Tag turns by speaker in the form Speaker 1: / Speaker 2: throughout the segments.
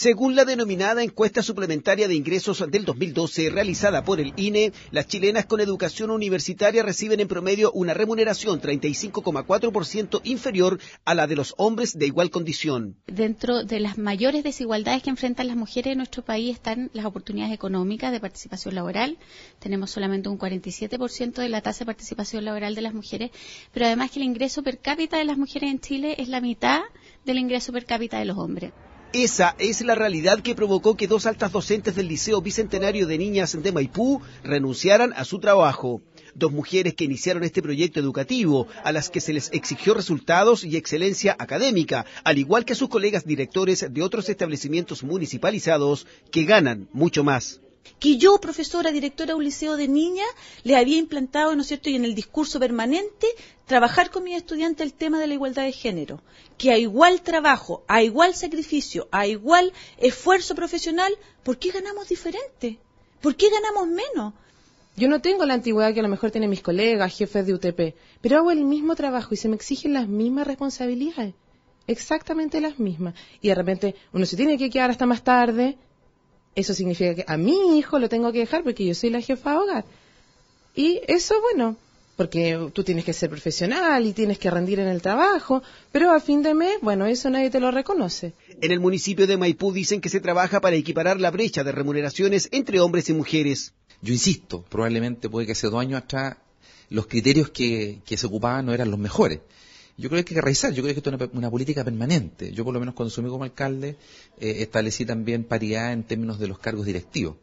Speaker 1: Según la denominada encuesta suplementaria de ingresos del 2012 realizada por el INE, las chilenas con educación universitaria reciben en promedio una remuneración 35,4% inferior a la de los hombres de igual condición.
Speaker 2: Dentro de las mayores desigualdades que enfrentan las mujeres en nuestro país están las oportunidades económicas de participación laboral. Tenemos solamente un 47% de la tasa de participación laboral de las mujeres, pero además que el ingreso per cápita de las mujeres en Chile es la mitad del ingreso per cápita de los hombres.
Speaker 1: Esa es la realidad que provocó que dos altas docentes del Liceo Bicentenario de Niñas de Maipú renunciaran a su trabajo. Dos mujeres que iniciaron este proyecto educativo, a las que se les exigió resultados y excelencia académica, al igual que a sus colegas directores de otros establecimientos municipalizados que ganan mucho más
Speaker 3: que yo, profesora, directora de un liceo de niñas, le había implantado, ¿no es cierto?, y en el discurso permanente, trabajar con mis estudiantes el tema de la igualdad de género. Que a igual trabajo, a igual sacrificio, a igual esfuerzo profesional, ¿por qué ganamos diferente? ¿Por qué ganamos menos?
Speaker 4: Yo no tengo la antigüedad que a lo mejor tienen mis colegas, jefes de UTP, pero hago el mismo trabajo y se me exigen las mismas responsabilidades. Exactamente las mismas. Y de repente uno se tiene que quedar hasta más tarde, eso significa que a mi hijo lo tengo que dejar porque yo soy la jefa de hogar. Y eso, bueno, porque tú tienes que ser profesional y tienes que rendir en el trabajo, pero a fin de mes, bueno, eso nadie te lo reconoce.
Speaker 1: En el municipio de Maipú dicen que se trabaja para equiparar la brecha de remuneraciones entre hombres y mujeres.
Speaker 5: Yo insisto, probablemente puede que hace dos años atrás los criterios que, que se ocupaban no eran los mejores yo creo que hay que revisar, yo creo que esto es una, política permanente. Yo por lo menos cuando asumí como alcalde eh, establecí también paridad en términos de los cargos directivos.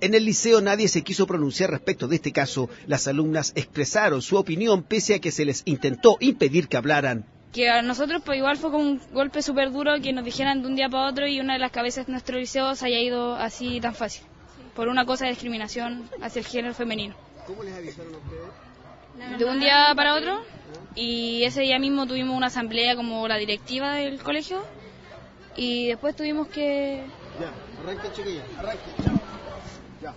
Speaker 1: En el liceo nadie se quiso pronunciar respecto de este caso. Las alumnas expresaron su opinión pese a que se les intentó impedir que hablaran.
Speaker 6: Que a nosotros pues igual fue como un golpe súper duro que nos dijeran de un día para otro y una de las cabezas de nuestro liceo se haya ido así tan fácil. Por una cosa de discriminación hacia el género femenino.
Speaker 1: ¿Cómo les avisaron a ustedes?
Speaker 6: De un día para otro y ese día mismo tuvimos una asamblea como la directiva del colegio y después tuvimos que...
Speaker 1: Ya, arranque chiquilla, arranque, Ya.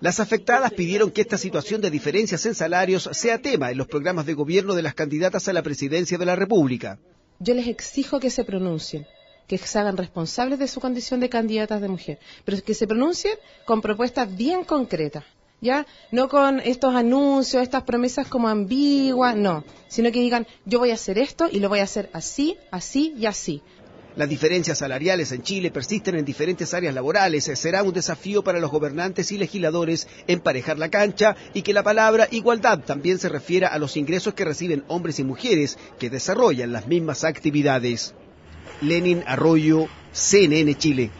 Speaker 1: Las afectadas pidieron que esta situación de diferencias en salarios sea tema en los programas de gobierno de las candidatas a la presidencia de la República.
Speaker 4: Yo les exijo que se pronuncien, que se hagan responsables de su condición de candidatas de mujer, pero que se pronuncien con propuestas bien concretas. ¿Ya? No con estos anuncios, estas promesas como ambiguas, no, sino que digan, yo voy a hacer esto y lo voy a hacer así, así y así.
Speaker 1: Las diferencias salariales en Chile persisten en diferentes áreas laborales. Será un desafío para los gobernantes y legisladores emparejar la cancha y que la palabra igualdad también se refiera a los ingresos que reciben hombres y mujeres que desarrollan las mismas actividades. Lenin Arroyo, CNN Chile.